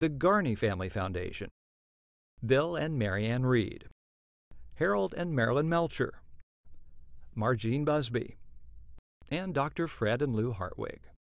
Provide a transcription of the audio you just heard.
the Garney Family Foundation, Bill and Marianne Reed, Harold and Marilyn Melcher, Margene Busby, and Dr. Fred and Lou Hartwig.